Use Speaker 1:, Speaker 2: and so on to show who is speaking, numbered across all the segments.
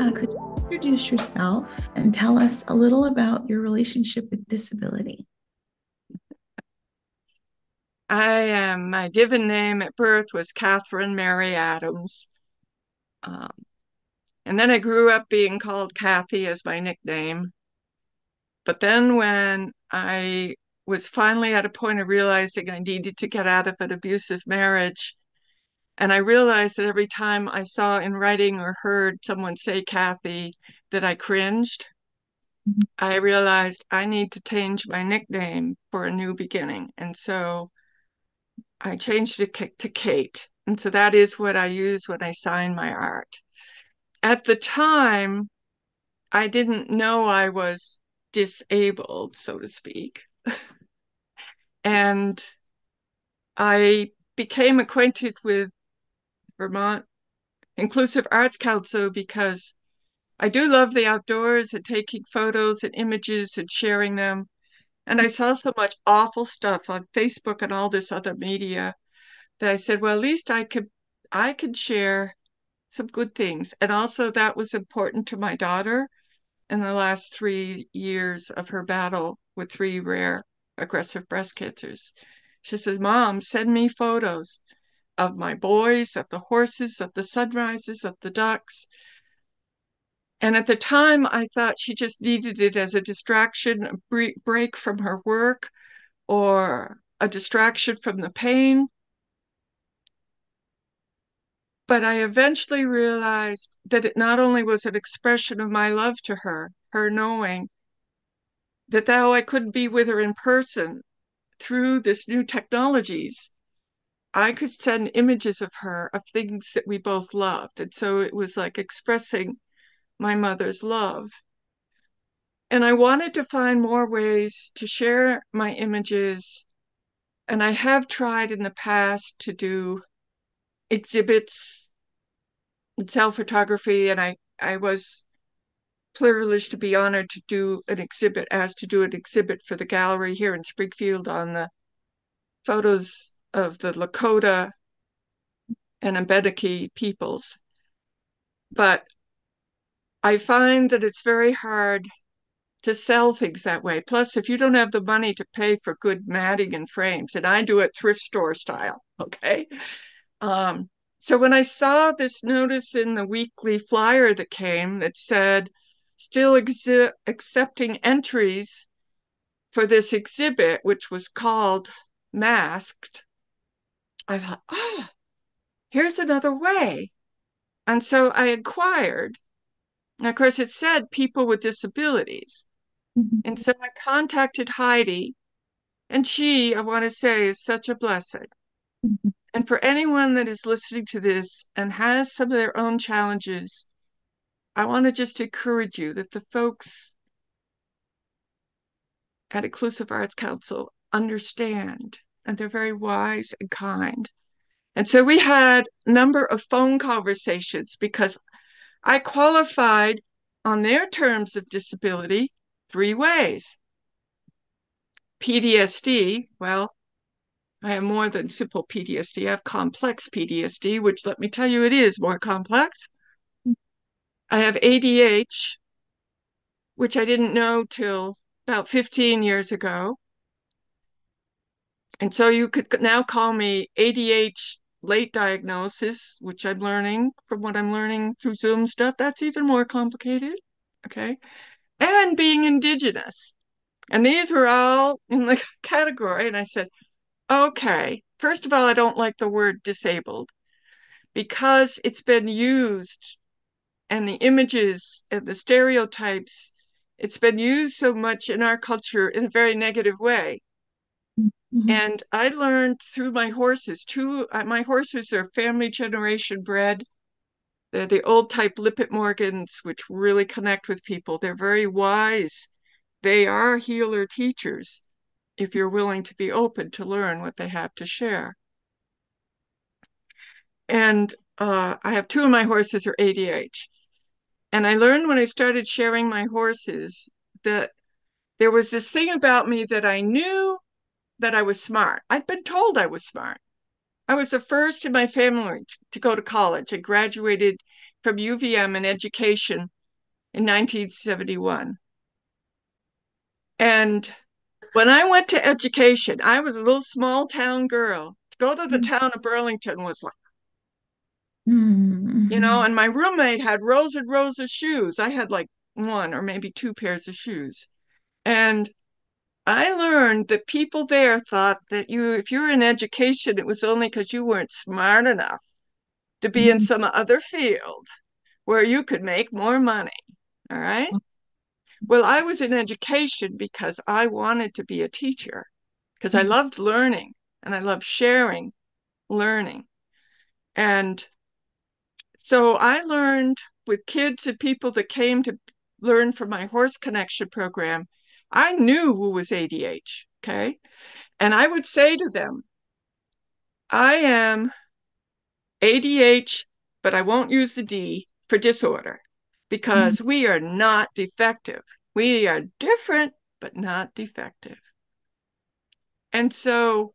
Speaker 1: Uh, could you introduce yourself and tell us a little about your relationship with disability?
Speaker 2: I am, my given name at birth was Catherine Mary Adams. Um, and then I grew up being called Kathy as my nickname. But then when I was finally at a point of realizing I needed to get out of an abusive marriage, and I realized that every time I saw in writing or heard someone say Kathy, that I cringed. Mm-hmm. I realized I need to change my nickname for a new beginning. And so I changed it to Kate. And so that is what I use when I sign my art. At the time, I didn't know I was disabled, so to speak. and I became acquainted with Vermont Inclusive Arts Council because I do love the outdoors and taking photos and images and sharing them. And I saw so much awful stuff on Facebook and all this other media that I said, well, at least I could I could share some good things. And also that was important to my daughter in the last three years of her battle with three rare aggressive breast cancers. She says, Mom, send me photos of my boys, of the horses, of the sunrises, of the ducks. And at the time, I thought she just needed it as a distraction, a break from her work, or a distraction from the pain. But I eventually realized that it not only was an expression of my love to her, her knowing that though I couldn't be with her in person through this new technologies, I could send images of her of things that we both loved. And so it was like expressing my mother's love. And I wanted to find more ways to share my images. And I have tried in the past to do exhibits in cell photography. And I, I was privileged to be honored to do an exhibit, as to do an exhibit for the gallery here in Springfield on the photos of the Lakota and Abenaki peoples. But I find that it's very hard to sell things that way. Plus, if you don't have the money to pay for good matting and frames, and I do it thrift store style, okay? Um, so when I saw this notice in the weekly flyer that came that said, still exi- accepting entries for this exhibit, which was called Masked, I thought, oh, here's another way. And so I inquired. And of course, it said people with disabilities. Mm-hmm. And so I contacted Heidi, and she, I want to say, is such a blessing. Mm-hmm. And for anyone that is listening to this and has some of their own challenges, I want to just encourage you that the folks at Inclusive Arts Council understand and they're very wise and kind. And so we had a number of phone conversations because I qualified on their terms of disability three ways. PTSD, well, I have more than simple PTSD. I have complex PTSD, which let me tell you, it is more complex. I have ADH, which I didn't know till about 15 years ago. And so you could now call me ADH late diagnosis, which I'm learning from what I'm learning through Zoom stuff. That's even more complicated. Okay. And being indigenous. And these were all in the category. And I said, okay, first of all, I don't like the word disabled because it's been used and the images and the stereotypes, it's been used so much in our culture in a very negative way. Mm-hmm. And I learned through my horses, two, uh, my horses are family generation bred. They're the old type Lippitt Morgans, which really connect with people. They're very wise. They are healer teachers if you're willing to be open to learn what they have to share. And uh, I have two of my horses are ADH. And I learned when I started sharing my horses that there was this thing about me that I knew that I was smart. I'd been told I was smart. I was the first in my family to go to college. I graduated from UVM in education in 1971. And when I went to education, I was a little small town girl. To go to the mm-hmm. town of Burlington was like, mm-hmm. you know, and my roommate had rows and rows of shoes. I had like one or maybe two pairs of shoes. And I learned that people there thought that you, if you were in education, it was only because you weren't smart enough to be mm-hmm. in some other field where you could make more money. All right. Well, I was in education because I wanted to be a teacher, because I mm-hmm. loved learning and I loved sharing learning. And so I learned with kids and people that came to learn from my horse connection program. I knew who was ADH, okay? And I would say to them, I am ADH, but I won't use the D for disorder because mm-hmm. we are not defective. We are different, but not defective. And so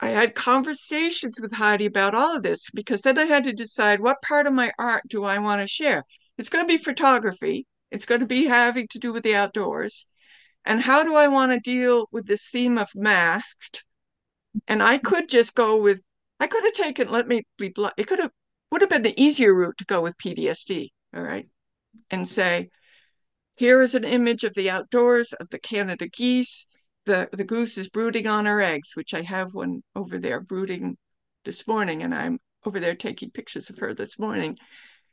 Speaker 2: I had conversations with Heidi about all of this because then I had to decide what part of my art do I want to share. It's going to be photography, it's going to be having to do with the outdoors. And how do I want to deal with this theme of masked? And I could just go with, I could have taken, let me be blunt, it could have, would have been the easier route to go with PTSD, all right? And say, here is an image of the outdoors of the Canada geese. The, the goose is brooding on her eggs, which I have one over there brooding this morning, and I'm over there taking pictures of her this morning.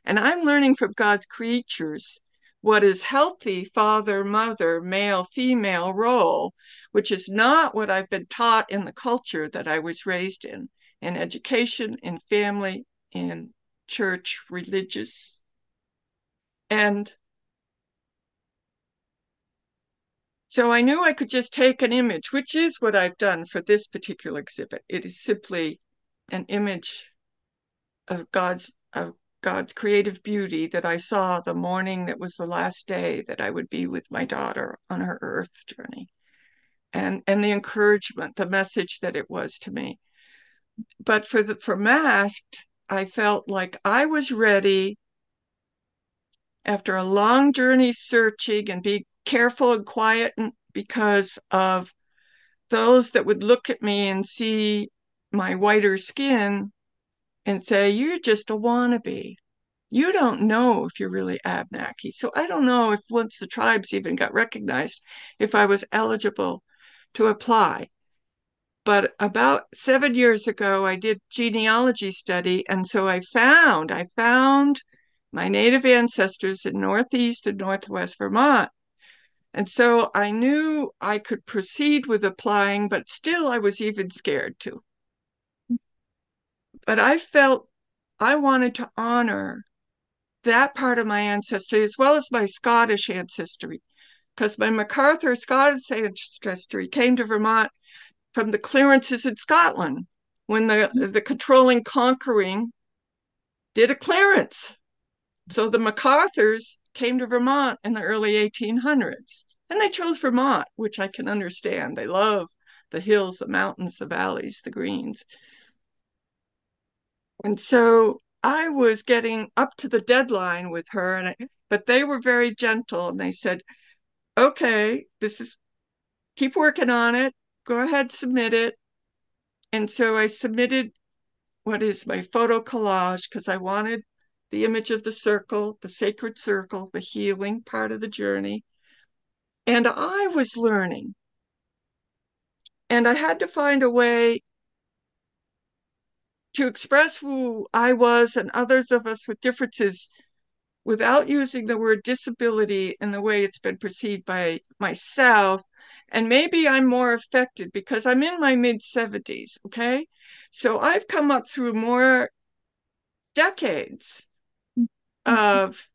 Speaker 2: And I'm learning from God's creatures what is healthy father, mother, male, female role, which is not what I've been taught in the culture that I was raised in, in education, in family, in church, religious. And So I knew I could just take an image, which is what I've done for this particular exhibit. It is simply an image of God's of God's creative beauty that I saw the morning that was the last day that I would be with my daughter on her earth journey. And and the encouragement, the message that it was to me. But for the for masked, I felt like I was ready after a long journey searching and be careful and quiet because of those that would look at me and see my whiter skin and say, You're just a wannabe. You don't know if you're really Abnaki. So I don't know if once the tribes even got recognized, if I was eligible to apply. But about seven years ago, I did genealogy study. And so I found, I found my native ancestors in Northeast and Northwest Vermont. And so I knew I could proceed with applying, but still I was even scared to. But I felt I wanted to honor that part of my ancestry as well as my Scottish ancestry, because my MacArthur Scottish ancestry came to Vermont from the clearances in Scotland when the, mm-hmm. the controlling conquering did a clearance. So the MacArthurs came to Vermont in the early 1800s. And they chose Vermont, which I can understand. They love the hills, the mountains, the valleys, the greens. And so I was getting up to the deadline with her, and I, mm-hmm. but they were very gentle and they said, okay, this is keep working on it. Go ahead, submit it. And so I submitted what is my photo collage because I wanted the image of the circle, the sacred circle, the healing part of the journey. And I was learning. And I had to find a way to express who I was and others of us with differences without using the word disability in the way it's been perceived by myself. And maybe I'm more affected because I'm in my mid 70s, okay? So I've come up through more decades of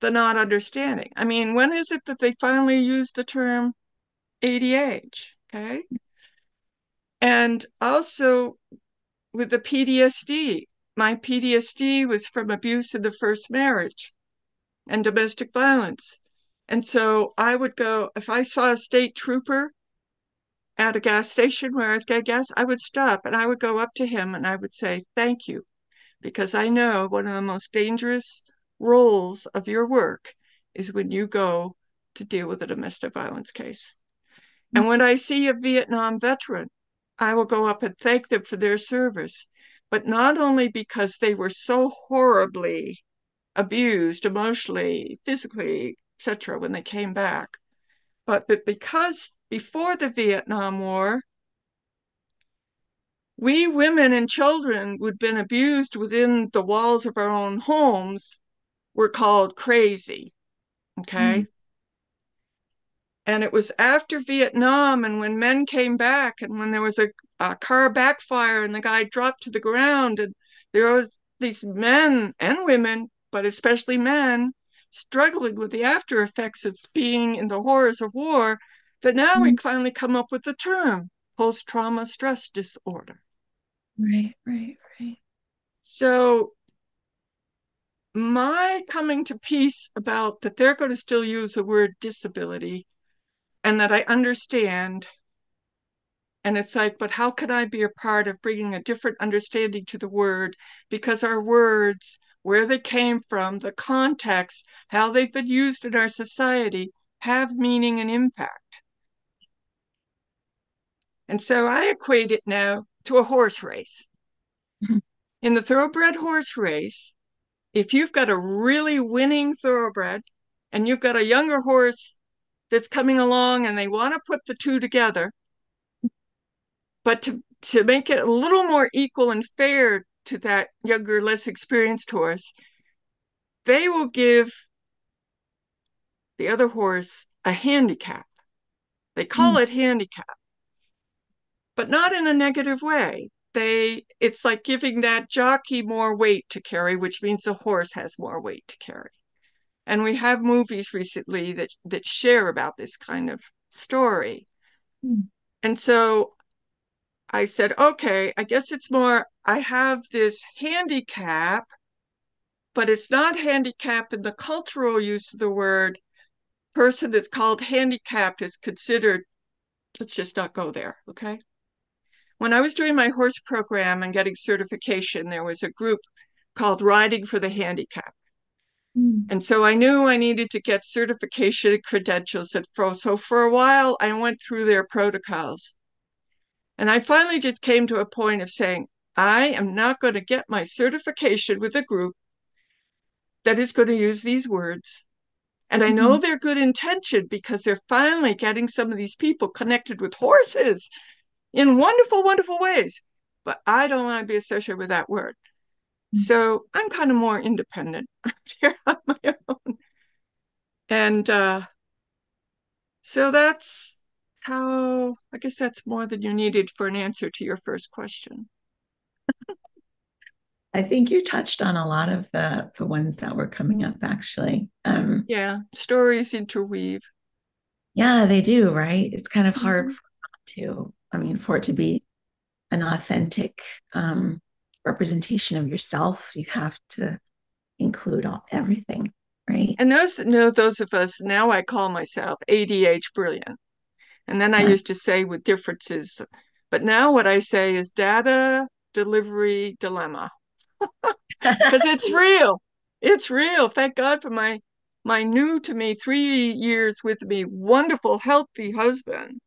Speaker 2: the not understanding. I mean, when is it that they finally use the term ADH? Okay. And also with the PTSD, my PTSD was from abuse in the first marriage and domestic violence. And so I would go, if I saw a state trooper at a gas station where I was getting gas, I would stop and I would go up to him and I would say, Thank you because I know one of the most dangerous roles of your work is when you go to deal with a domestic violence case. And mm. when I see a Vietnam veteran, I will go up and thank them for their service, but not only because they were so horribly abused emotionally, physically, etc., when they came back, but, but because before the Vietnam War, we women and children who'd been abused within the walls of our own homes were called crazy. Okay. Mm. And it was after Vietnam, and when men came back, and when there was a, a car backfire and the guy dropped to the ground, and there was these men and women, but especially men, struggling with the after effects of being in the horrors of war, that now mm. we finally come up with the term post trauma stress disorder.
Speaker 1: Right, right, right.
Speaker 2: So my coming to peace about that they're going to still use the word disability and that I understand. And it's like, but how can I be a part of bringing a different understanding to the word? Because our words, where they came from, the context, how they've been used in our society, have meaning and impact. And so I equate it now to a horse race. Mm-hmm. In the thoroughbred horse race, if you've got a really winning thoroughbred and you've got a younger horse that's coming along and they want to put the two together, but to, to make it a little more equal and fair to that younger, less experienced horse, they will give the other horse a handicap. They call mm. it handicap but not in a negative way. They it's like giving that jockey more weight to carry, which means the horse has more weight to carry. And we have movies recently that that share about this kind of story. Mm. And so I said, okay, I guess it's more I have this handicap, but it's not handicap in the cultural use of the word. Person that's called handicapped is considered, let's just not go there, okay? when I was doing my horse program and getting certification, there was a group called Riding for the Handicap. Mm. And so I knew I needed to get certification credentials at FRO. So for a while, I went through their protocols. And I finally just came to a point of saying, I am not going to get my certification with a group that is going to use these words. And I know mm-hmm. they're good intention because they're finally getting some of these people connected with horses in wonderful, wonderful ways. But I don't want to be associated with that word. So I'm kind of more independent here on my own. And uh, so that's how, I guess that's more than you needed for an answer to your first question.
Speaker 1: I think you touched on a lot of the, the ones that were coming up actually. Um,
Speaker 2: yeah, stories interweave.
Speaker 1: Yeah, they do, right? It's kind of hard mm-hmm. to I mean, for it to be an authentic um, representation of yourself, you have to include all everything, right?
Speaker 2: And those that know those of us now, I call myself ADH brilliant, and then I used to say with differences, but now what I say is data delivery dilemma, because it's real. It's real. Thank God for my my new to me three years with me wonderful healthy husband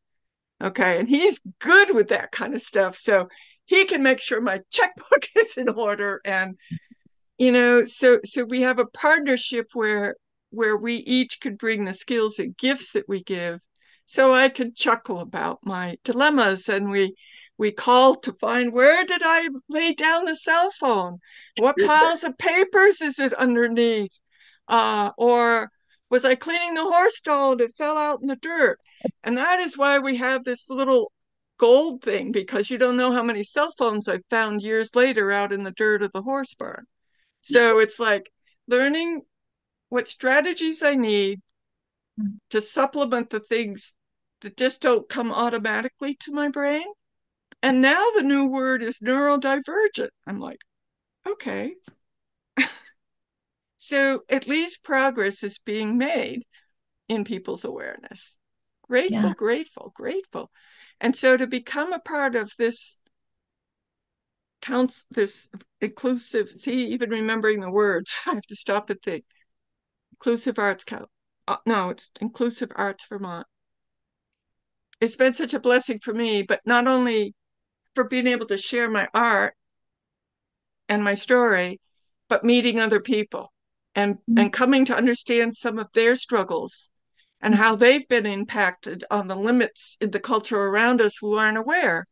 Speaker 2: Okay. And he's good with that kind of stuff. So he can make sure my checkbook is in order. And, you know, so so we have a partnership where where we each could bring the skills and gifts that we give. So I could chuckle about my dilemmas and we we call to find where did I lay down the cell phone? What piles of papers is it underneath? Uh, or was I cleaning the horse stall and it fell out in the dirt? And that is why we have this little gold thing because you don't know how many cell phones I've found years later out in the dirt of the horse barn. So it's like learning what strategies I need to supplement the things that just don't come automatically to my brain. And now the new word is neurodivergent. I'm like, okay, so at least progress is being made in people's awareness. Grateful, yeah. grateful, grateful. And so to become a part of this counts this inclusive see even remembering the words i have to stop and think inclusive arts count uh, no it's inclusive arts vermont it's been such a blessing for me but not only for being able to share my art and my story but meeting other people and mm-hmm. and coming to understand some of their struggles and how they've been impacted on the limits in the culture around us who aren't aware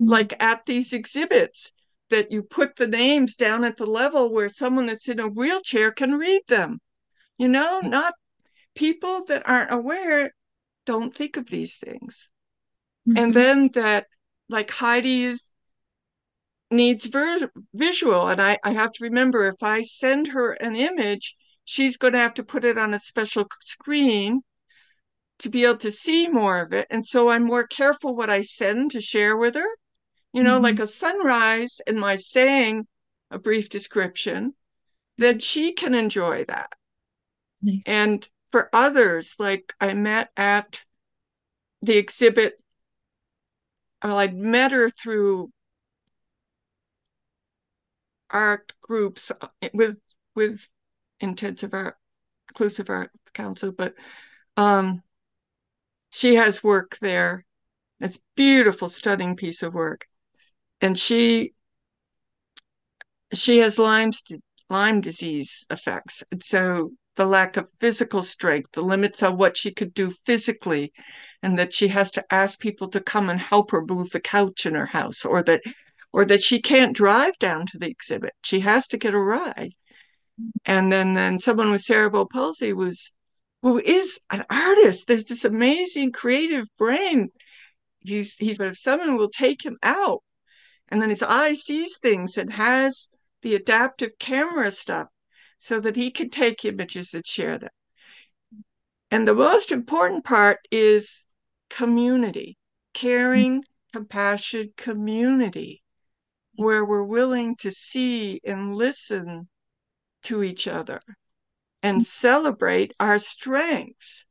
Speaker 2: mm-hmm. like at these exhibits that you put the names down at the level where someone that's in a wheelchair can read them. You know, not people that aren't aware don't think of these things. Mm-hmm. And then that, like Heidi's needs ver- visual, and I, I have to remember if I send her an image, she's going to have to put it on a special screen to be able to see more of it. And so I'm more careful what I send to share with her you know, mm-hmm. like a sunrise and my saying a brief description, then she can enjoy that. Nice. And for others, like I met at the exhibit, well, I'd met her through art groups uh, with with intensive art, inclusive art council, but um, she has work there. It's beautiful, stunning piece of work and she she has Lyme's Lyme disease effects. And so the lack of physical strength, the limits on what she could do physically, and that she has to ask people to come and help her move the couch in her house, or that or that she can't drive down to the exhibit. She has to get a ride. And then then someone with cerebral palsy was who is an artist. There's this amazing creative brain. He's he's but if someone will take him out and then his eye sees things and has the adaptive camera stuff so that he can take images and share them. And the most important part is community, caring, compassion, community, where we're willing to see and listen to each other and celebrate our strengths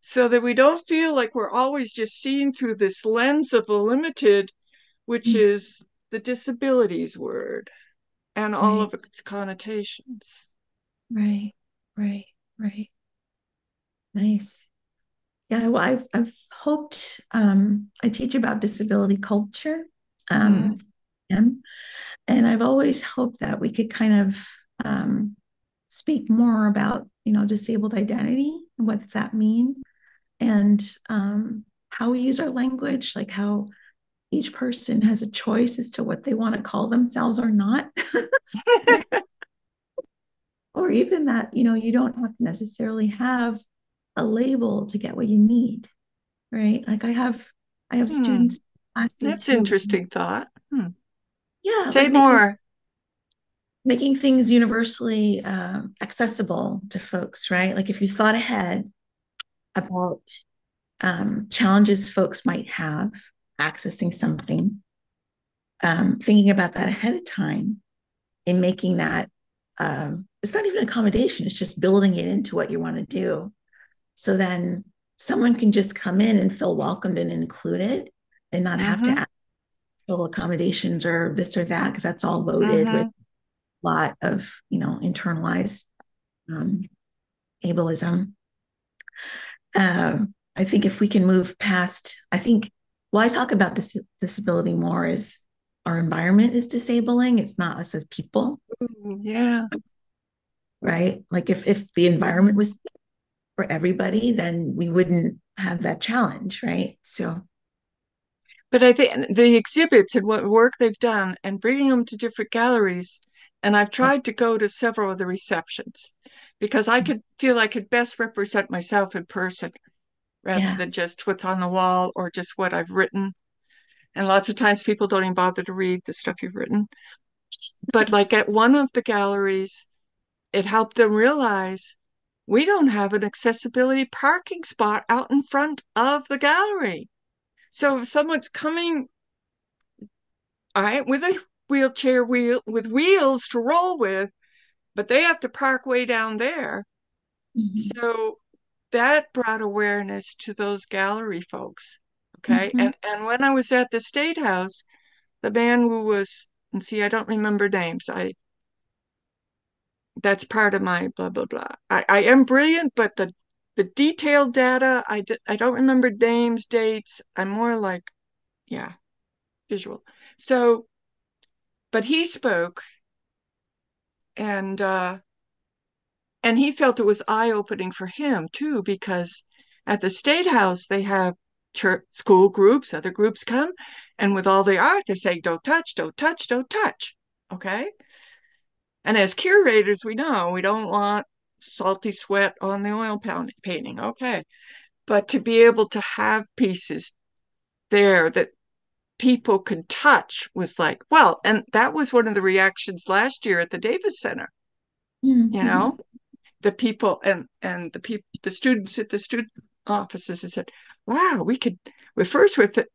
Speaker 2: so that we don't feel like we're always just seeing through this lens of the limited, which mm. is the disabilities word and all right. of its connotations.
Speaker 1: Right, right, right. Nice. Yeah, well, I've, I've hoped um, I teach about disability culture. Um, mm. And I've always hoped that we could kind of um, speak more about, you know, disabled identity. and What does that mean? And um, how we use our language, like how each person has a choice as to what they want to call themselves or not. or even that, you know, you don't have to necessarily have a label to get what you need. Right. Like I have I have hmm. students.
Speaker 2: That's interesting thought. Hmm.
Speaker 1: Yeah.
Speaker 2: Say more.
Speaker 1: Making, things universally uh, accessible to folks, right? Like if you thought ahead about um, challenges folks might have accessing something, um, thinking about that ahead of time and making that um, it's not even accommodation, it's just building it into what you want to do. So then someone can just come in and feel welcomed and included and not mm-hmm. have to mm-hmm. ask accommodations or this or that because that's all loaded mm-hmm. with lot of you know internalized um, ableism. Um, I think if we can move past, I think well, I talk about dis- disability more as our environment is disabling. It's not us as people.
Speaker 2: Yeah.
Speaker 1: Right. Like if if the environment was for everybody, then we wouldn't have that challenge, right? So.
Speaker 2: But I think the exhibits and what work they've done and bringing them to different galleries, and I've tried to go to several of the receptions because I hmm. could feel I could best represent myself in person rather yeah. than just what's on the wall or just what I've written. And lots of times people don't even bother to read the stuff you've written. But like at one of the galleries, it helped them realize we don't have an accessibility parking spot out in front of the gallery. So if someone's coming all right with a wheelchair wheel with wheels to roll with, but they have to park way down there. Mm-hmm. So that brought awareness to those gallery folks. Okay. Mm-hmm. And and when I was at the State House, the man who was And see, I don't remember names. I that's part of my blah blah blah. I, I am brilliant, but the the detailed data, I I don't remember names, dates. I'm more like, yeah, visual. So, but he spoke, and uh, and he felt it was eye opening for him too, because at the state house they have church, school groups, other groups come, and with all the art they say, "Don't touch, don't touch, don't touch." Okay, and as curators, we know we don't want salty sweat on the oil painting. Okay. But to be able to have pieces there that people could touch was like, well, and that was one of the reactions last year at the Davis Center. Mm-hmm. You know, the people and and the people the students at the student offices said, wow, we could we first with it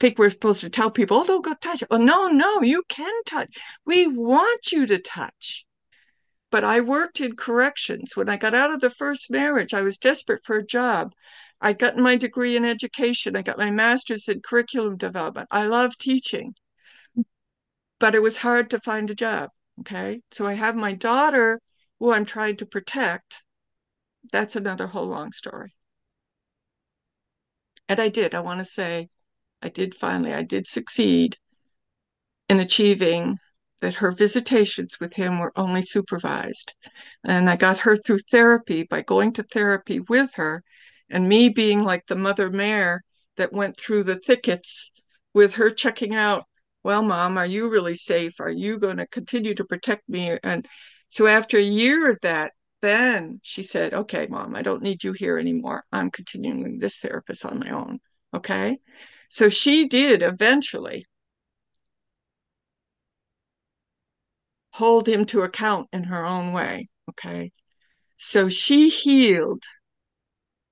Speaker 2: think we're supposed to tell people, oh, don't go touch. Well, no, no, you can touch. We want you to touch. But I worked in corrections. When I got out of the first marriage, I was desperate for a job. I got my degree in education. I got my master's in curriculum development. I love teaching, but it was hard to find a job. Okay. So I have my daughter who I'm trying to protect. That's another whole long story. And I did. I want to say I did finally, I did succeed in achieving that her visitations with him were only supervised. And I got her through therapy by going to therapy with her, and me being like the mother mare that went through the thickets with her checking out, well, mom, are you really safe? Are you going to continue to protect me? And so after a year of that, then she said, okay, mom, I don't need you here anymore. I'm continuing this therapist on my own. Okay. So she did eventually hold him to account in her own way. Okay. So she healed,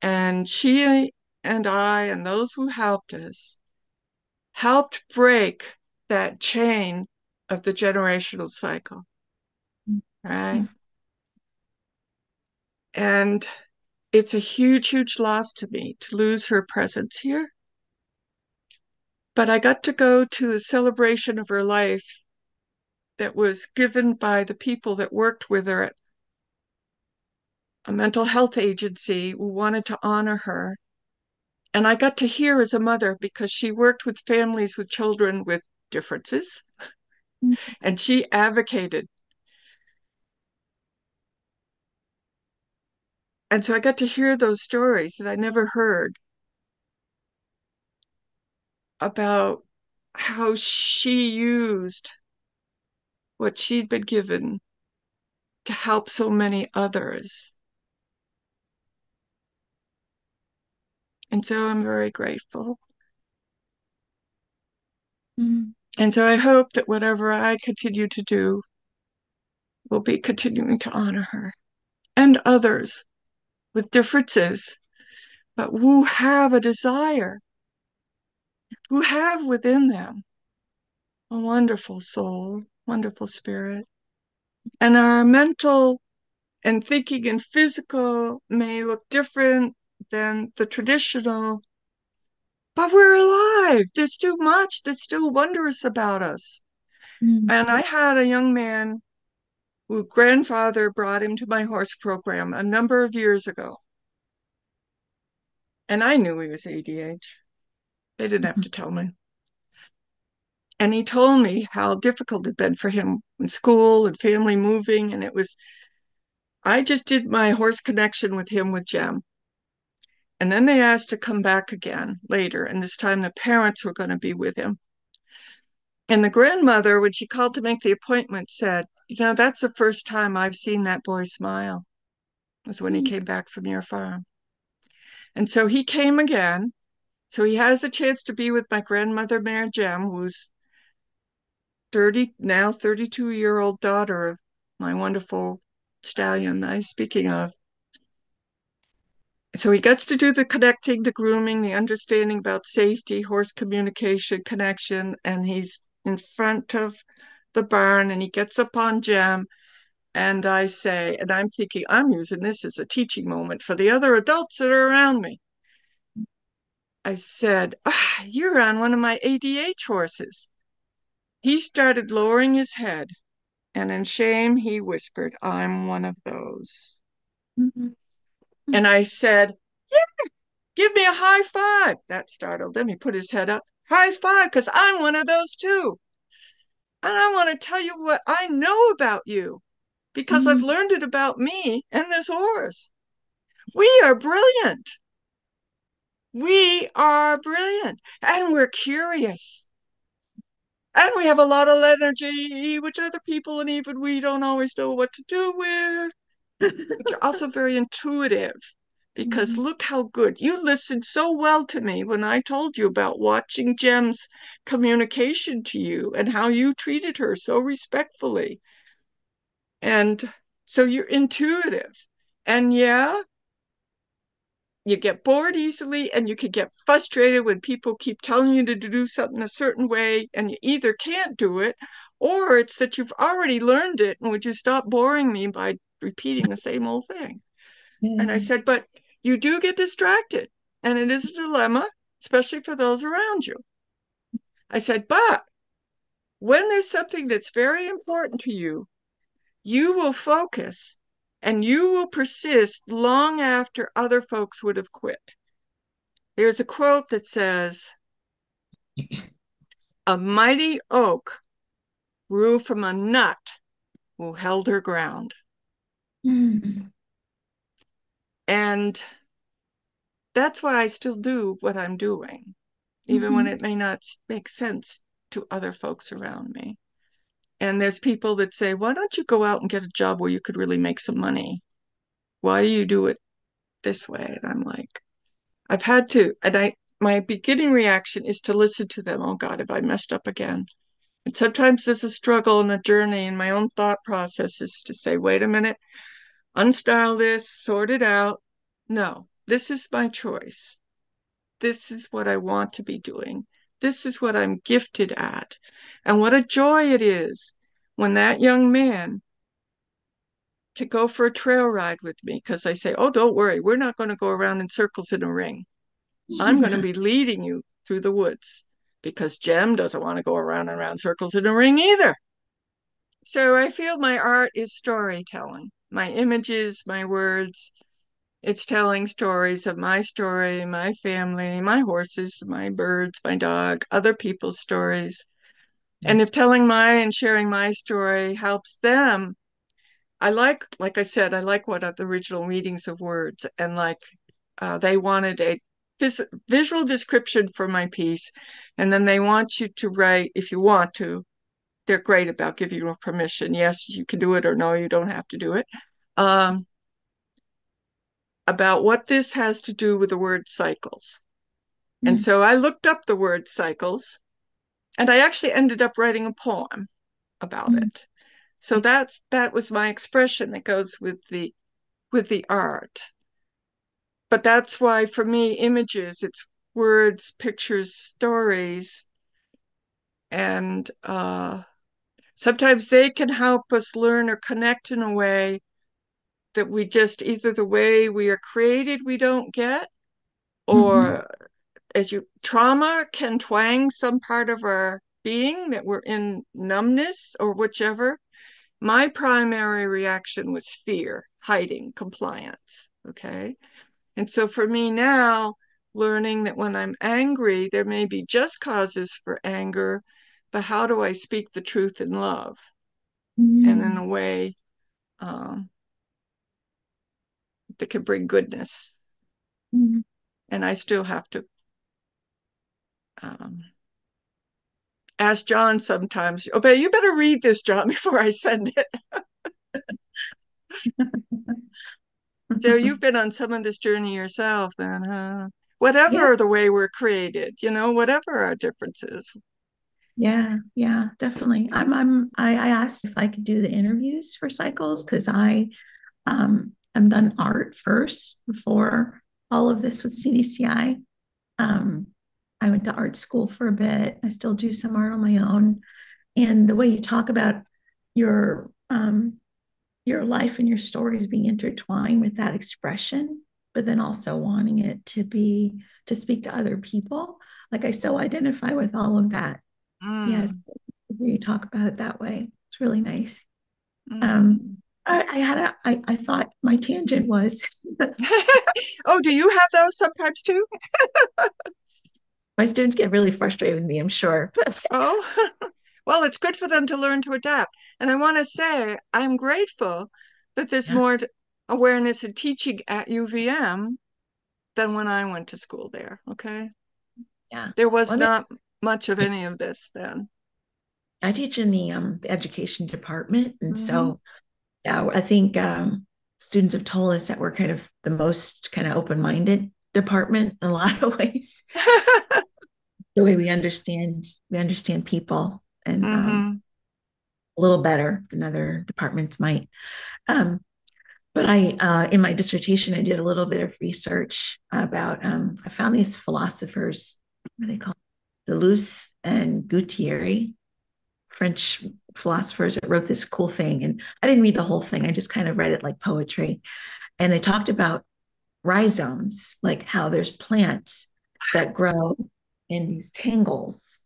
Speaker 2: and she and I and those who helped us helped break that chain of the generational cycle. Right. Mm-hmm. And it's a huge, huge loss to me to lose her presence here. But I got to go to a celebration of her life that was given by the people that worked with her at a mental health agency who wanted to honor her. And I got to hear as a mother because she worked with families with children with differences mm-hmm. and she advocated. And so I got to hear those stories that I never heard about how she used what she'd been given to help so many others. And so I'm very grateful. Mm-hmm. And so I hope that whatever I continue to do will be continuing to honor her and others with differences, but who have a desire, who have within them a wonderful soul wonderful spirit. And our mental and thinking and physical may look different than the traditional, but we're alive. There's too much that's still wondrous about us. Mm-hmm. And I had a young man whose grandfather brought him to my horse program a number of years ago. And I knew he was ADH. They didn't have to tell me. And he told me how difficult it had been for him in school and family moving. And it was, I just did my horse connection with him with Jem. And then they asked to come back again later. And this time the parents were going to be with him. And the grandmother, when she called to make the appointment, said, You know, that's the first time I've seen that boy smile, was when he mm. came back from your farm. And so he came again. So he has a chance to be with my grandmother, Mary Jem, who's 30 now 32 year old daughter of my wonderful stallion that I'm speaking of. So he gets to do the connecting, the grooming, the understanding about safety, horse communication, connection, and he's in front of the barn and he gets up on Jem. And I say, and I'm thinking, I'm using this as a teaching moment for the other adults that are around me. I said, ah, You're on one of my ADH horses. he started lowering his head, and in shame, he whispered, I'm one of those. Mm-hmm. And I said, Yeah, give me a high five. That startled him. He put his head up. High five, because I'm one of those too. And I want to tell you what I know about you because mm-hmm. I've learned it about me and this horse. We are brilliant. We are brilliant and we're curious. And we have a lot of energy, which other people and even we don't always know what to do with. But you're also very intuitive because mm-hmm. look how good you listened so well to me when I told you about watching Jem's communication to you and how you treated her so respectfully. And so you're intuitive. And yeah, you get bored easily and you can get frustrated when people keep telling you to do something a certain way and you either can't do it or it's that you've already learned it and would you stop boring me by repeating the same old thing yeah. and i said but you do get distracted and it is a dilemma especially for those around you i said but when there's something that's very important to you you will focus and you will persist long after other folks would have quit. There's a quote that says, A mighty oak grew from a nut who held her ground. Mm. And that's why I still do what I'm doing, even mm-hmm. when it may not make sense to other folks around me. And there's people that say, why don't you go out and get a job where you could really make some money? Why do you do it this way? And I'm like, I've had to, and I, my beginning reaction is to listen to them. Oh God, have I messed up again? And sometimes there's a struggle and a journey, and my own thought process is to say, wait a minute, unstyle this, sort it out. No, this is my choice. This is what I want to be doing. This is what I'm gifted at. And what a joy it is when that young man can go for a trail ride with me because I say, Oh, don't worry, we're not going to go around in circles in a ring. I'm going to be leading you through the woods because Jem doesn't want to go around and around circles in a ring either. So I feel my art is storytelling, my images, my words. It's telling stories of my story, my family, my horses, my birds, my dog, other people's stories. And if telling my and sharing my story helps them, I like, like I said, I like what are the original readings of words, and like uh, they wanted a vis- visual description for my piece, and then they want you to write if you want to. They're great about giving you permission. Yes, you can do it, or no, you don't have to do it. Um, about what this has to do with the word cycles. Mm. And so I looked up the word cycles and I actually ended up writing a poem about mm. it. So that's that was my expression that goes with the with the art. But that's why for me images it's words, pictures, stories and uh sometimes they can help us learn or connect in a way that we just either the way we are created we don't get or mm-hmm. as you trauma can twang some part of our being that we're in numbness or whichever. My primary reaction was fear hiding compliance okay? And so for me now learning that when i'm angry there may be just causes for anger but how do i speak the truth in love mm-hmm. and in a way um, that can bring goodness mm-hmm. and i still have to um, ask John sometimes, okay, oh, you better read this, John, before I send it. so you've been on some of this journey yourself, and uh, whatever yeah. the way we're created, you know, whatever our differences.
Speaker 1: Yeah, yeah, definitely. I'm, I'm, I, I asked if I could do the interviews for cycles because I, um, I'm done art first before all of this with CDCI. Um, I went to art school for a bit. I still do some art on my own. And the way you talk about your um, your life and your stories being intertwined with that expression, but then also wanting it to be to speak to other people. Like I so identify with all of that. Mm. Yes, you talk about it that way. It's really nice. Mm. Um, I, I, had a, I, I thought my tangent was.
Speaker 2: oh, do you have those sometimes too?
Speaker 1: my students get really frustrated with me, I'm sure.
Speaker 2: oh, well, it's good for them to learn to adapt. And I want to say, I'm grateful that there's yeah. more awareness and teaching at UVM than when I went to school there. Okay.
Speaker 1: Yeah.
Speaker 2: There was well, not much of any of this then.
Speaker 1: I teach in the um education department, and mm-hmm. so yeah, I think um, students have told us that we're kind of the most kind of open minded department in a lot of ways. the way we understand we understand people and um, mm-hmm. um, a little better than other departments might. Um, but I, uh, in my dissertation, I did a little bit of research about. Um, I found these philosophers. What are they called? Deleuze and Guattari, French philosophers that wrote this cool thing. And I didn't read the whole thing. I just kind of read it like poetry. And they talked about rhizomes, like how there's plants that grow in these tangles.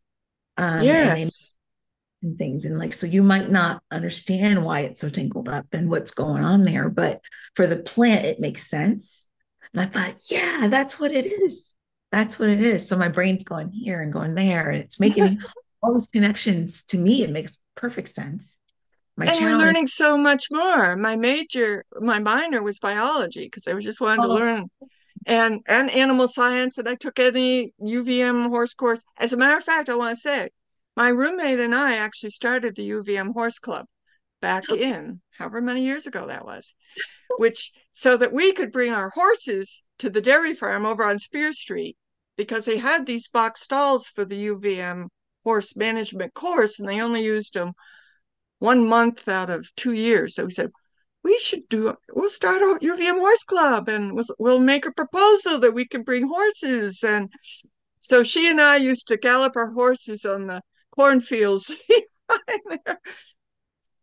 Speaker 2: Um, yes.
Speaker 1: And, and things. And like, so you might not understand why it's so tangled up and what's going on there, but for the plant, it makes sense. And I thought, yeah, that's what it is. That's what it is. So my brain's going here and going there, and it's making all those connections. To me, it makes perfect sense.
Speaker 2: My and challenge- we're learning so much more. My major, my minor was biology because I was just wanting oh. to learn and and animal science and I took any UVM horse course. As a matter of fact, I want to say my roommate and I actually started the UVM horse club back in however many years ago that was, which so that we could bring our horses to the dairy farm over on Spear Street because they had these box stalls for the UVM horse management course and they only used them one month out of two years. So we said, we should do, we'll start a UVM horse club and we'll, we'll make a proposal that we can bring horses. And so she and I used to gallop our horses on the cornfields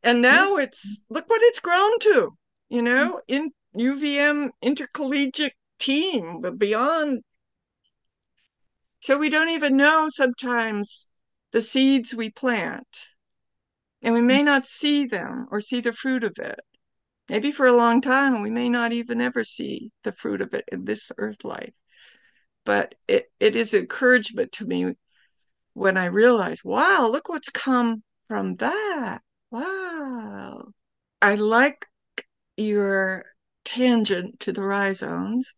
Speaker 2: And now it's, look what it's grown to, you know, in UVM intercollegiate team, but beyond. So we don't even know sometimes the seeds we plant. And we may mm. not see them or see the fruit of it. Maybe for a long time, we may not even ever see the fruit of it in this earth life. But it, it is encouragement to me when I realize, wow, look what's come from that. Wow. I like your tangent to the rhizomes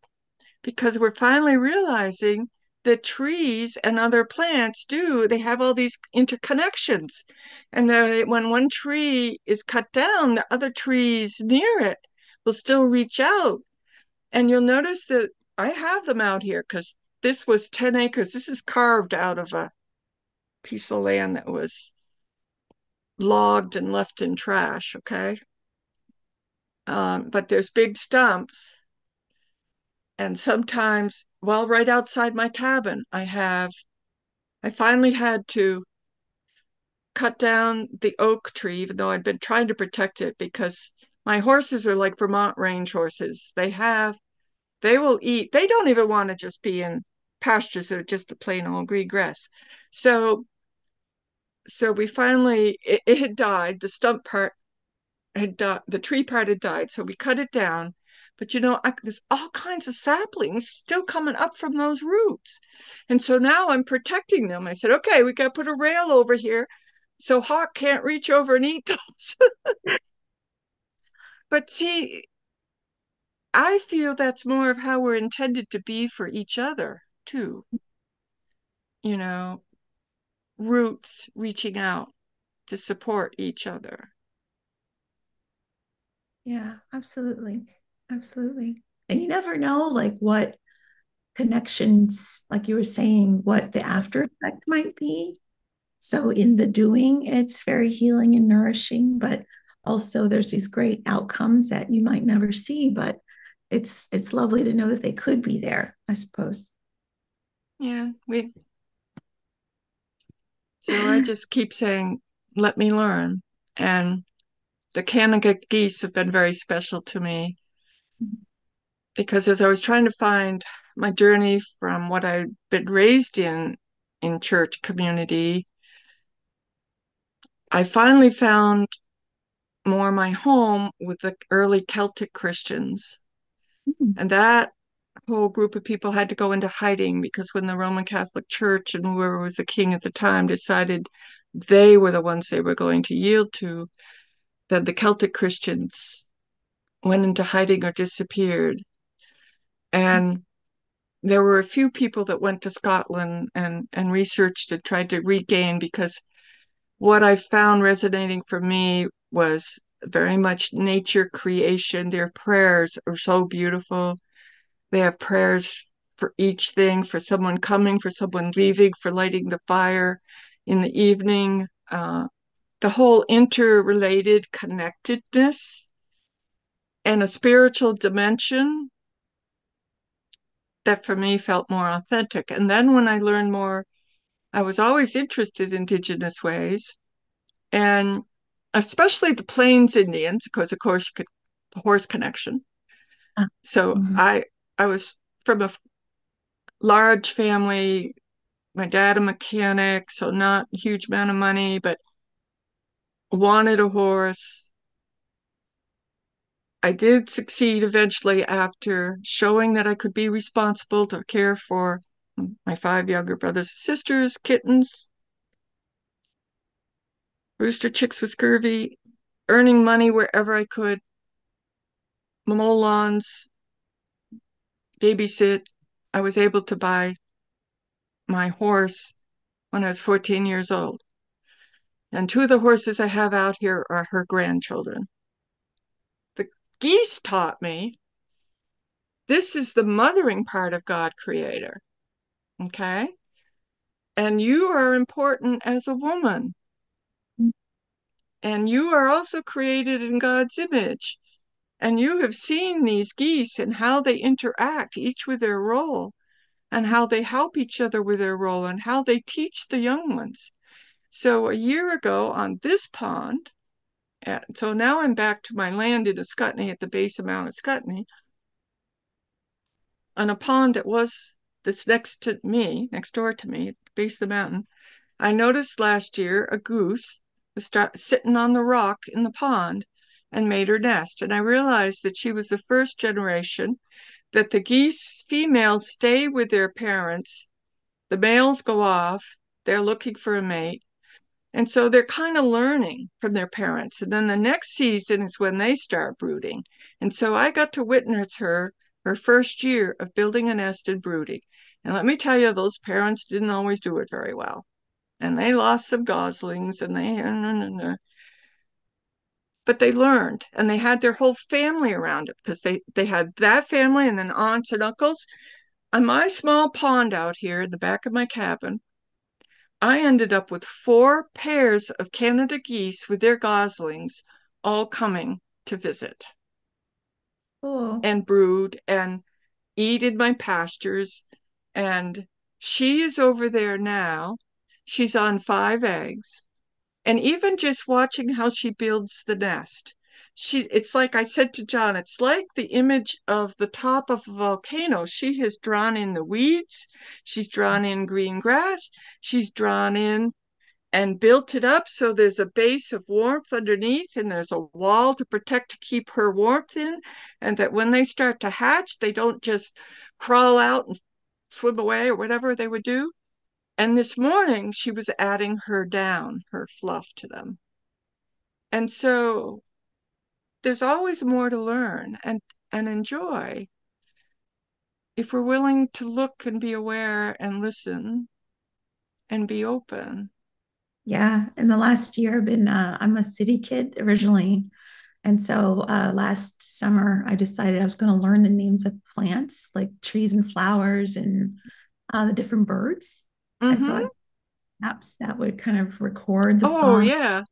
Speaker 2: because we're finally realizing that trees and other plants do. They have all these interconnections. And when one tree is cut down, the other trees near it will still reach out. And you'll notice that I have them out here because this was 10 acres. This is carved out of a piece of land that was logged and left in trash, okay? Um, but there's big stumps. And sometimes well, right outside my cabin, I have, I finally had to cut down the oak tree, even though I'd been trying to protect it because my horses are like Vermont range horses. They have, they will eat, they don't even want to just be in pastures that are just the plain old green grass. So, so we finally, it, it had died. The stump part had died, the tree part had died. So we cut it down but you know, I, there's all kinds of saplings still coming up from those roots. And so now I'm protecting them. I said, okay, we got to put a rail over here so Hawk can't reach over and eat those. but see, I feel that's more of how we're intended to be for each other, too. You know, roots reaching out to support each other.
Speaker 1: Yeah, absolutely. Absolutely. And you never know like what connections, like you were saying, what the after effect might be. So in the doing, it's very healing and nourishing, but also there's these great outcomes that you might never see, but it's it's lovely to know that they could be there, I suppose.
Speaker 2: Yeah, we so I just keep saying, let me learn. And the Canada geese have been very special to me because as I was trying to find my journey from what I'd been raised in in church community I finally found more my home with the early Celtic Christians. Mm-hmm. And that whole group of people had to go into hiding because when the Roman Catholic Church and whoever was the king at the time decided they were the ones they were going to yield to, that the Celtic Christians went into hiding or disappeared. And there were a few people that went to Scotland and, and researched and tried to regain because what I found resonating for me was very much nature creation. Their prayers are so beautiful. They have prayers for each thing for someone coming, for someone leaving, for lighting the fire in the evening. Uh, the whole interrelated connectedness and a spiritual dimension that for me felt more authentic. And then when I learned more, I was always interested in indigenous ways and especially the Plains Indians, because of course you could the horse connection. Uh, so mm-hmm. I I was from a large family. My dad a mechanic, so not a huge amount of money, but wanted a horse. I did succeed eventually after showing that I could be responsible to care for my five younger brothers and sisters, kittens, rooster chicks with scurvy, earning money wherever I could, mow lawns, babysit. I was able to buy my horse when I was 14 years old. And two of the horses I have out here are her grandchildren. The geese taught me this is the mothering part of God creator. Okay? And you are important as a woman. Mm. And you are also created in God's image. And you have seen these geese and how they interact, each with their role, and how they help each other with their role, and how they teach the young ones. So a year ago on this pond, so now I'm back to my land in Ascutney at the base of Mount Ascutney, on a pond that was that's next to me, next door to me, at the base of the mountain. I noticed last year a goose was start, sitting on the rock in the pond and made her nest. And I realized that she was the first generation that the geese females stay with their parents. The males go off, they're looking for a mate. And so they're kind of learning from their parents. And then the next season is when they start brooding. And so I got to witness her her first year of building a nest and brooding. And let me tell you, those parents didn't always do it very well and they lost some goslings and they but they learned and they had their whole family around it because they they had that family and then aunts and uncles on my small pond out here in the back of my cabin i ended up with four pairs of canada geese with their goslings all coming to visit
Speaker 1: oh.
Speaker 2: and brood and eat in my pastures and she is over there now She's on five eggs. And even just watching how she builds the nest, she it's like I said to John, it's like the image of the top of a volcano. She has drawn in the weeds, she's drawn in green grass, she's drawn in and built it up so there's a base of warmth underneath and there's a wall to protect to keep her warmth in and that when they start to hatch they don't just crawl out and swim away or whatever they would do and this morning she was adding her down, her fluff to them. And so there's always more to learn and, and enjoy if we're willing to look and be aware and listen and be open.
Speaker 1: Yeah. In the last year, I've been, uh, I'm a city kid originally. And so uh, last summer, I decided I was going to learn the names of plants, like trees and flowers and uh, the different birds. Mm-hmm. And so mm-hmm. apps that would kind of record the
Speaker 2: oh,
Speaker 1: song.
Speaker 2: yeah.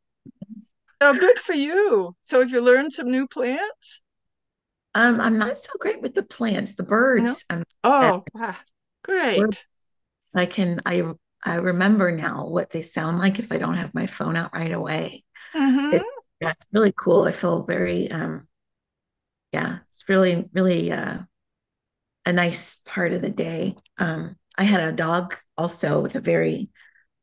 Speaker 2: Oh, good for you. So have you learned some new plants?
Speaker 1: Um, I'm not so great with the plants, the birds.
Speaker 2: No? oh, wow. great. Birds,
Speaker 1: I can I I remember now what they sound like if I don't have my phone out right away.
Speaker 2: Mm-hmm. It,
Speaker 1: that's really cool. I feel very um yeah, it's really, really uh a nice part of the day. Um I had a dog also with a very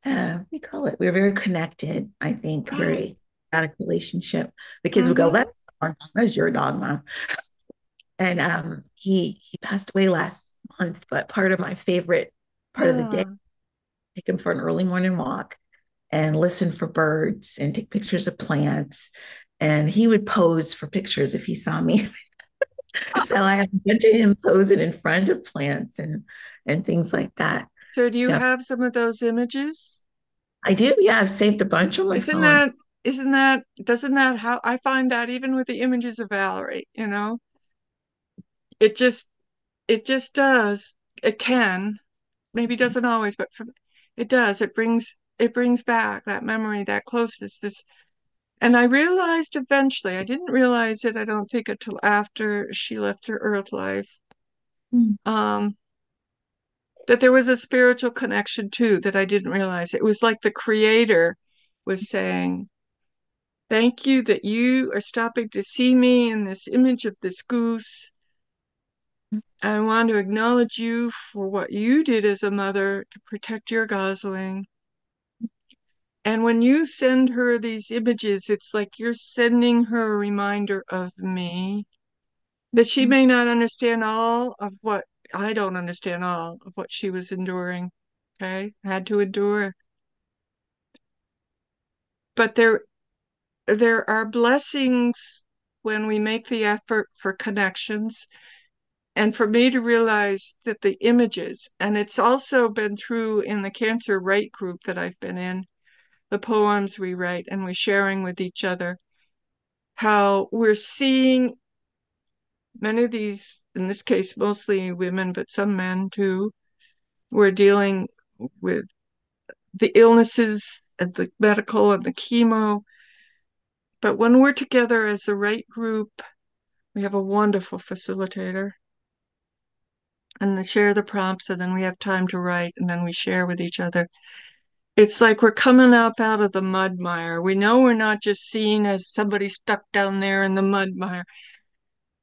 Speaker 1: uh, we call it, we were very connected, I think, very static relationship. The kids would go,
Speaker 2: Mm-hmm.
Speaker 1: that's our dog, that's your dog, mom. And um, he he passed away last month, but part of my favorite part of the day,
Speaker 2: Oh,
Speaker 1: take him for an early morning walk and listen for birds and take pictures of plants. And he would pose for pictures if he saw me. So I have a bunch of him posing in front of plants and and things like that.
Speaker 2: so do you
Speaker 1: So
Speaker 2: have some of those images?
Speaker 1: I do, yeah, I've saved a bunch on my
Speaker 2: Isn't
Speaker 1: phone.
Speaker 2: that, isn't that, doesn't that how I find that even with the images of Valerie, you know, it just, it just does. It can, maybe doesn't always, but for, it does. It brings, it brings back that memory, that closeness, this, and I realized eventually, I didn't realize it, I don't think until after she left her earth life,
Speaker 1: Mm.
Speaker 2: um, that there was a spiritual connection too that I didn't realize. It was like the creator was saying, Thank you that you are stopping to see me in this image of this goose. I want to acknowledge you for what you did as a mother to protect your gosling. And when you send her these images, it's like you're sending her a reminder of me that she mm-hmm. may not understand all of what I don't understand all of what she was enduring. Okay, had to endure. But there there are blessings when we make the effort for connections and for me to realize that the images, and it's also been true in the cancer write group that I've been in, the poems we write and we're sharing with each other, how we're seeing many of these, in this case, mostly women, but some men too, we're dealing with the illnesses and the medical and the chemo. But when we're together as the right group, we have a wonderful facilitator and they share the prompts and then we have time to write and then we share with each other. It's like we're coming up out of the mud mire. We know we're not just seen as somebody stuck down there in the mud mire.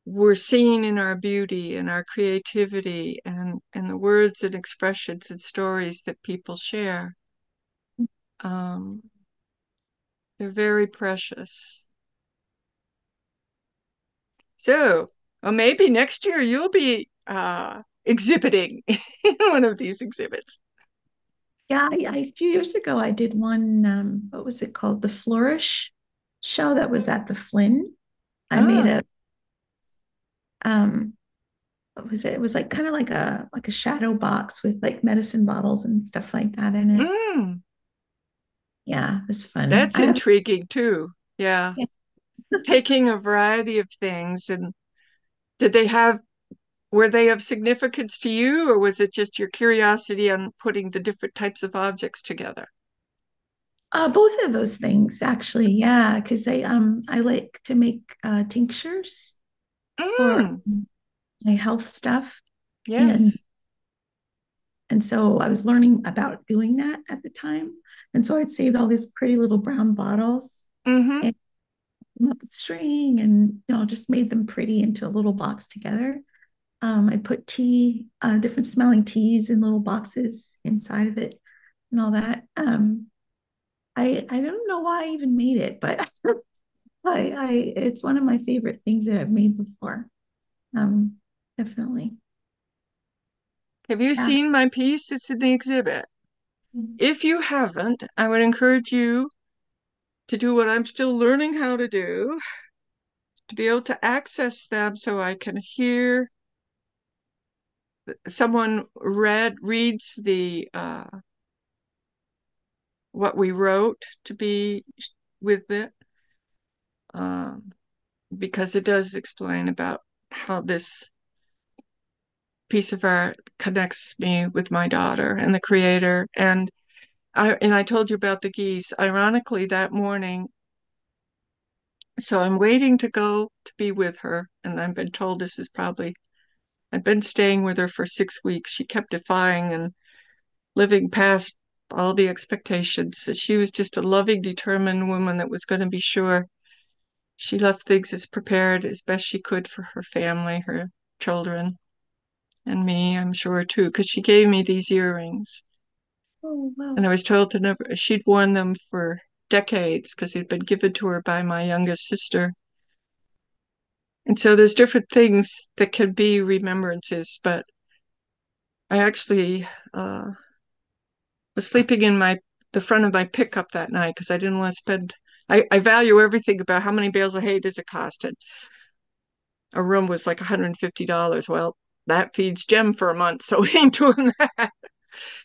Speaker 2: We're seen in our beauty and our creativity and, and the words and expressions and stories that people share. Um, they're very precious. So, well, maybe next year you'll be uh, exhibiting in one of these exhibits.
Speaker 1: Yeah, I, I, a few years ago I did one, um, what was it called? The Flourish show that was at the Flynn. I made
Speaker 2: Ah,
Speaker 1: a um what was it? It was like kind of like a like a shadow box with like medicine bottles and stuff like that in it.
Speaker 2: mm,
Speaker 1: Yeah, it was fun.
Speaker 2: that's
Speaker 1: I have
Speaker 2: intriguing too. Yeah.
Speaker 1: yeah.
Speaker 2: Taking a variety of things and did they have were they of significance to you or was it just your curiosity on putting the different types of objects together?
Speaker 1: Uh, both of those things actually, yeah, because I um I like to make uh tinctures for
Speaker 2: Mm,
Speaker 1: my health stuff and
Speaker 2: yes.
Speaker 1: and so I was learning about doing that at the time. And so I'd saved all these pretty little brown bottles
Speaker 2: Mm-hmm.
Speaker 1: and came up with string and you know just made them pretty into a little box together. Um, I put tea, uh, different smelling teas in little boxes inside of it and all that. Um, I I don't know why I even made it, but I I it's one of my favorite things that I've made before. Um, definitely.
Speaker 2: Have you
Speaker 1: Yeah.
Speaker 2: seen my piece? It's in the exhibit. If you haven't, I would encourage you to do what I'm still learning how to do, to be able to access them so I can hear someone read reads the uh, what we wrote to be with it, um, because it does explain about how this piece of art connects me with my daughter and the creator. And I and I told you about the geese. Ironically, that morning, so I'm waiting to go to be with her, and I've been told this is probably I've been staying with her for six weeks. She kept defying and living past all the expectations. She was just a loving, determined woman that was going to be sure she left things as prepared as best she could for her family, her children, and me, I'm sure too, because she gave me these earrings.
Speaker 1: Oh, wow.
Speaker 2: And I was told to never, she'd worn them for decades because they'd been given to her by my youngest sister. And so there's different things that can be remembrances, but I actually uh, was sleeping in my the front of my pickup that night because I didn't want to spend. I, I value everything about how many bales of hay does it cost, and a room was like $150. Well, that feeds Jem for a month, so we ain't doing that.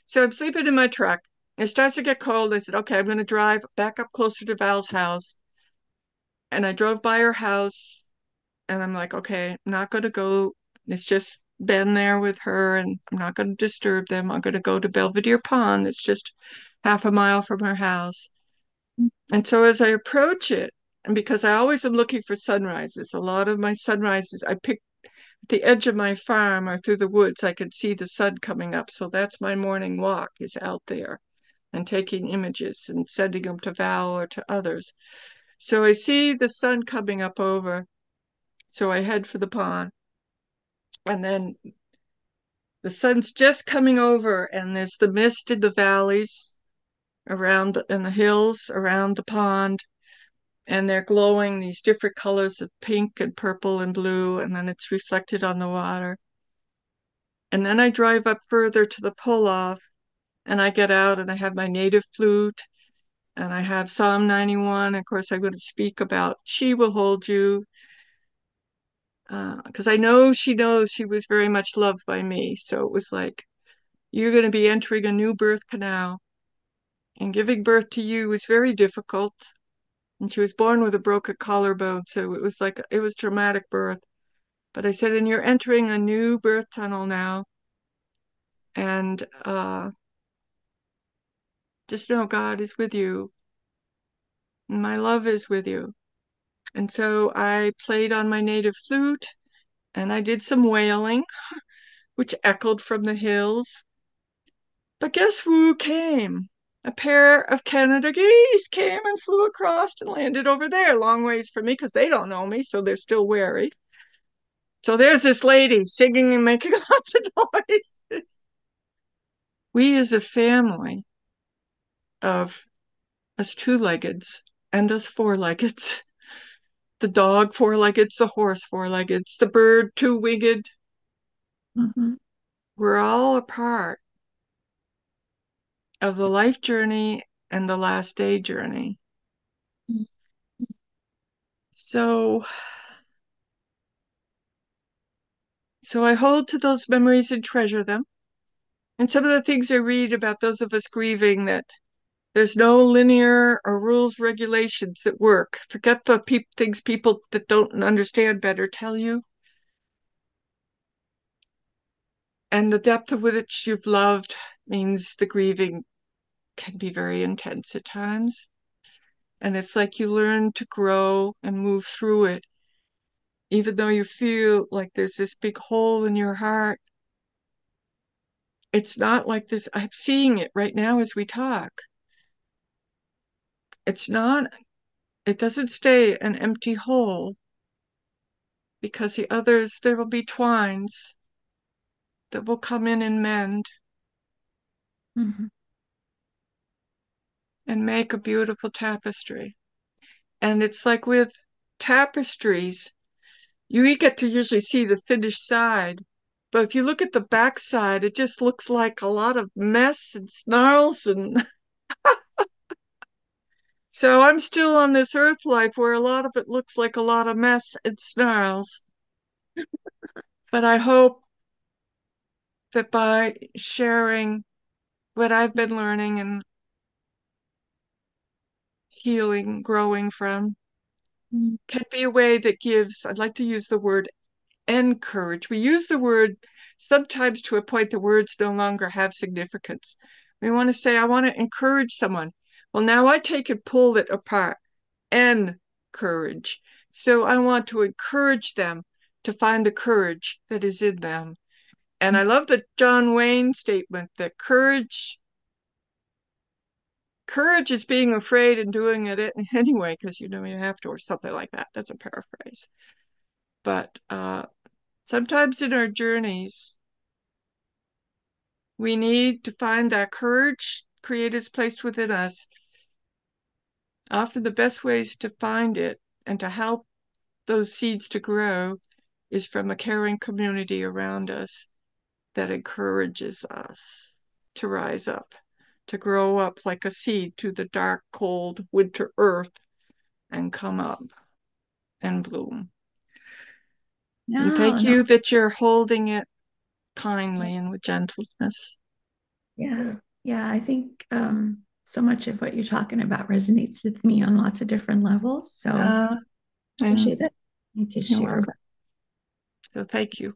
Speaker 2: So I'm sleeping in my truck. It starts to get cold. I said, okay, I'm going to drive back up closer to Val's house. And I drove by her house and I'm like, okay, I'm not going to go. It's just been there with her and I'm not going to disturb them. I'm going to go to Belvedere Pond. It's just half a mile from her house. And so as I approach it, and because I always am looking for sunrises, a lot of my sunrises, I pick at the edge of my farm or through the woods, I can see the sun coming up. So that's my morning walk is out there and taking images and sending them to Val or to others. So I see the sun coming up over. So I head for the pond. And then the sun's just coming over, and there's the mist in the valleys around in the hills around the pond. And they're glowing these different colors of pink and purple and blue, and then it's reflected on the water. And then I drive up further to the pull off, and I get out and I have my native flute and I have Psalm 91. Of course, I'm going to speak about She Will Hold You because uh, I know she knows she was very much loved by me. So it was like, you're going to be entering a new birth canal. And giving birth to you was very difficult. And she was born with a broken collarbone. So it was like, it was traumatic birth. But I said, and you're entering a new birth tunnel now. And uh, just know God is with you. And my love is with you. And so I played on my native flute and I did some wailing, which echoed from the hills. But guess who came? A pair of Canada geese came and flew across and landed over there, long ways from me, because they don't know me, so they're still wary. So there's this lady singing and making lots of noises. We as a family of us two-leggeds and us four-leggeds the dog four leggeds, the horse four leggeds, the bird two-winged. Mm-hmm. We're all a part of the life journey and the last day journey. So, so I hold to those memories and treasure them. And some of the things I read about those of us grieving that there's no linear or rules, regulations that work. Forget the pe- things people that don't understand better tell you. And the depth of which you've loved means the grieving can be very intense at times. And it's like you learn to grow and move through it. Even though you feel like there's this big hole in your heart, it's not like this. I'm seeing it right now as we talk it's not, it doesn't stay an empty hole because the others, there will be twines that will come in and mend mm-hmm. And make a beautiful tapestry. And it's like with tapestries, you get to usually see the finished side. But if you look at the back side, it just looks like a lot of mess and snarls and So I'm still on this earth life where a lot of it looks like a lot of mess and snarls. but I hope that by sharing what I've been learning and healing, growing from, mm. can be a way that gives, I'd like to use the word encourage. We use the word sometimes to a point the words no longer have significance. We want to say, I want to encourage someone. Well, now I take and pull it apart Encourage. So I want to encourage them to find the courage that is in them. And I love the John Wayne statement that courage courage is being afraid and doing it anyway because you know you have to or something like that. That's a paraphrase. But uh, sometimes in our journeys We need to find that courage Creator has placed within us. Often the best ways to find it and to help those seeds to grow is from a caring community around us that encourages us to rise up, to grow up like a seed to the dark, cold winter earth and come up and bloom. No, and thank no. you that you're holding it kindly and with gentleness.
Speaker 1: Yeah, yeah. I think um, so much of what you're talking about resonates with me on lots of different levels. So uh, I appreciate that. Thank you,
Speaker 2: So thank you.